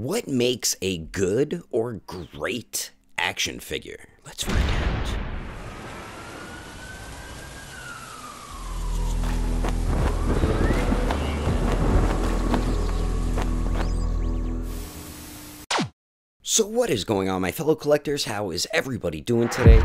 What makes a good or great action figure? Let's find out. So what is going on my fellow collectors? How is everybody doing today?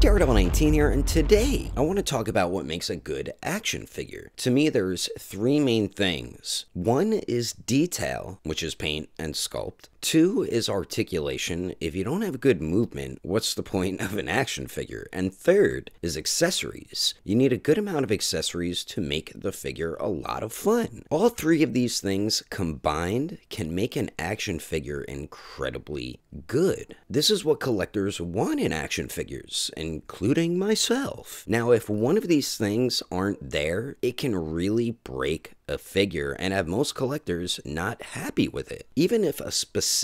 Daredevil19 here, and today I want to talk about what makes a good action figure. To me, there's three main things. One is detail, which is paint and sculpt. Two is articulation. If you don't have good movement, what's the point of an action figure? And third is accessories. You need a good amount of accessories to make the figure a lot of fun. All three of these things combined can make an action figure incredibly good. This is what collectors want in action figures, including myself. Now, if one of these things aren't there, it can really break a figure and have most collectors not happy with it. Even if a specific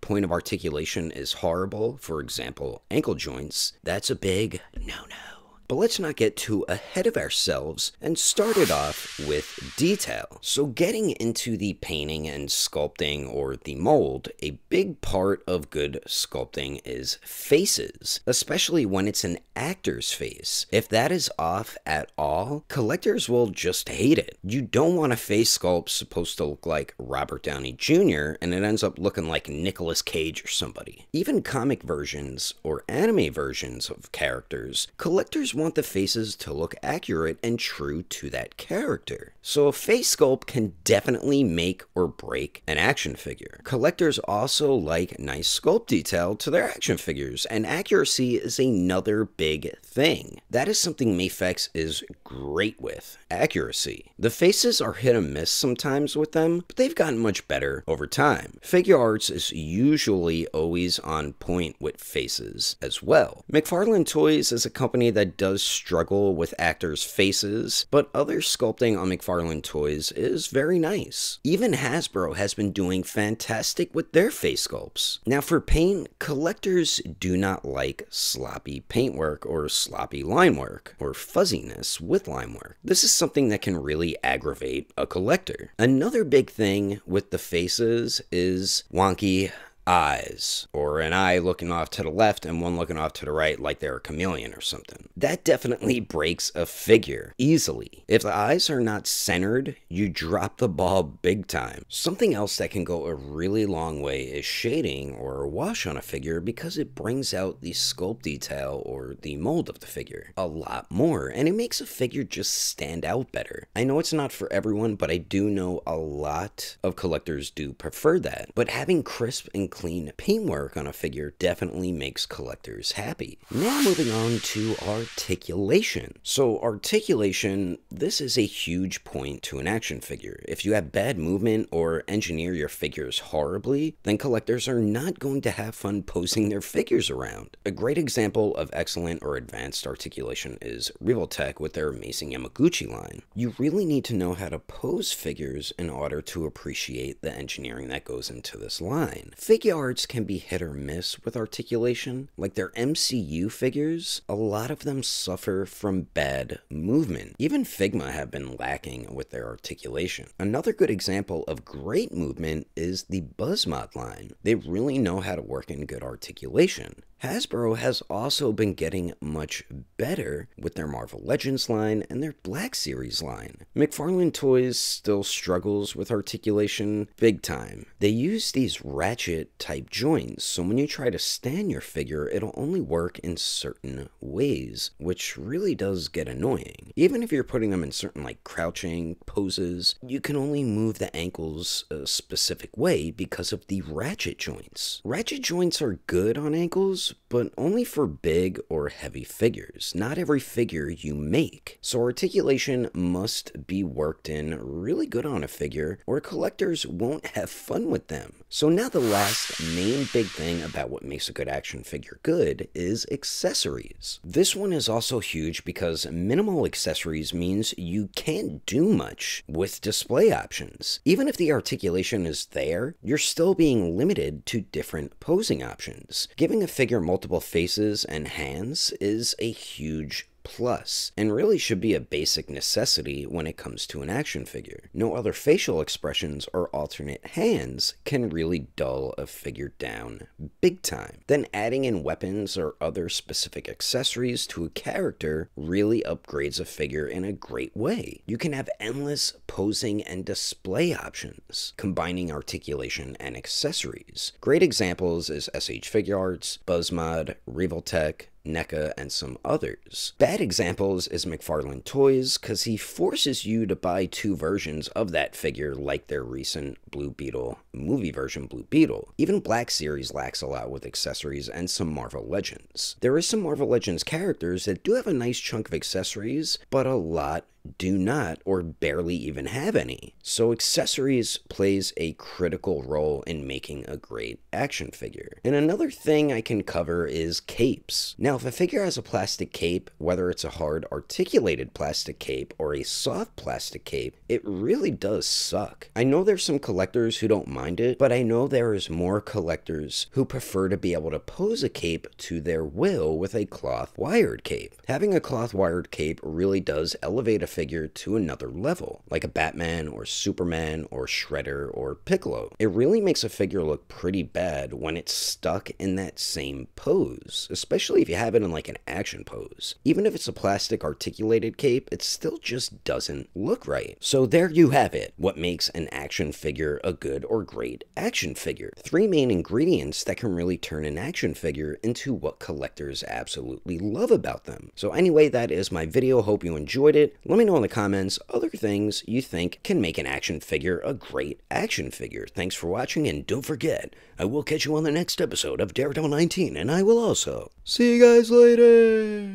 point of articulation is horrible, for example, ankle joints, that's a big no-no. But let's not get too ahead of ourselves and start it off with detail. So getting into the painting and sculpting or the mold, a big part of good sculpting is faces, especially when it's an actor's face. If that is off at all, collectors will just hate it. You don't want a face sculpt supposed to look like Robert Downey Jr. and it ends up looking like Nicolas Cage or somebody. Even comic versions or anime versions of characters, collectors want the faces to look accurate and true to that character. So a face sculpt can definitely make or break an action figure. Collectors also like nice sculpt detail to their action figures, and accuracy is another big thing. That is something Mafex is great with, accuracy. The faces are hit and miss sometimes with them, but they've gotten much better over time. Figuarts is usually always on point with faces as well. McFarlane Toys is a company that does struggle with actors' faces, but other sculpting on McFarlane Toys is very nice. Even Hasbro has been doing fantastic with their face sculpts. Now for paint, collectors do not like sloppy paintwork or sloppy line work, or fuzziness with line work. This is something that can really aggravate a collector. Another big thing with the faces is wonky eyes, or an eye looking off to the left and one looking off to the right like they're a chameleon or something. That definitely breaks a figure easily. If the eyes are not centered, you drop the ball big time. Something else that can go a really long way is shading or wash on a figure because it brings out the sculpt detail or the mold of the figure a lot more and it makes a figure just stand out better. I know it's not for everyone, but I do know a lot of collectors do prefer that. But having crisp and clean paintwork on a figure definitely makes collectors happy. Now moving on to articulation. So articulation, this is a huge point to an action figure. If you have bad movement or engineer your figures horribly, then collectors are not going to have fun posing their figures around. A great example of excellent or advanced articulation is Revoltech with their amazing Yamaguchi line. You really need to know how to pose figures in order to appreciate the engineering that goes into this line. Figuarts can be hit or miss with articulation. Like their MCU figures, a lot of them suffer from bad movement. Even Figma have been lacking with their articulation. Another good example of great movement is the Buzzmod line. They really know how to work in good articulation. Hasbro has also been getting much better with their Marvel Legends line and their Black Series line. McFarlane Toys still struggles with articulation big time. They use these ratchet type joints, so when you try to stand your figure, it'll only work in certain ways, which really does get annoying. Even if you're putting them in certain like crouching poses, you can only move the ankles a specific way because of the ratchet joints. Ratchet joints are good on ankles, but only for big or heavy figures. Not every figure you make. So articulation must be worked in really good on a figure, or collectors won't have fun with them. So now the last main big thing about what makes a good action figure good is accessories. This one is also huge because minimal accessories means you can't do much with display options. Even if the articulation is there, you're still being limited to different posing options. Giving a figure multiple faces and hands is a huge plus, and really should be a basic necessity when it comes to an action figure. No other facial expressions or alternate hands can really dull a figure down big time. Then adding in weapons or other specific accessories to a character really upgrades a figure in a great way. You can have endless posing and display options, combining articulation and accessories. Great examples is SH Figure Figuarts, BuzzMod, Revoltech, NECA, and some others. Bad examples is McFarlane Toys, because he forces you to buy two versions of that figure like their recent Blue Beetle movie version Blue Beetle. Even Black Series lacks a lot with accessories and some Marvel Legends. There is some Marvel Legends characters that do have a nice chunk of accessories, but a lot do not or barely even have any. So accessories plays a critical role in making a great action figure. And another thing I can cover is capes. Now if a figure has a plastic cape, whether it's a hard articulated plastic cape or a soft plastic cape, it really does suck. I know there's some collectors who don't mind it, but I know there is more collectors who prefer to be able to pose a cape to their will with a cloth wired cape. Having a cloth wired cape really does elevate a figure to another level, like a Batman or Superman or Shredder or Piccolo. It really makes a figure look pretty bad when it's stuck in that same pose, especially if you have it in like an action pose. Even if it's a plastic articulated cape, it still just doesn't look right. So there you have it, what makes an action figure a good or great action figure. Three main ingredients that can really turn an action figure into what collectors absolutely love about them. So anyway, that is my video. Hope you enjoyed it. Let me know in the comments other things you think can make an action figure a great action figure. Thanks for watching, and don't forget, I will catch you on the next episode of Daredevil 19, and I will also see you guys later!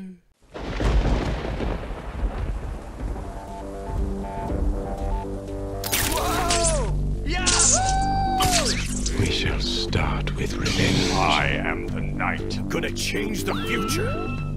We shall start with revenge. I am the knight. Gonna change the future.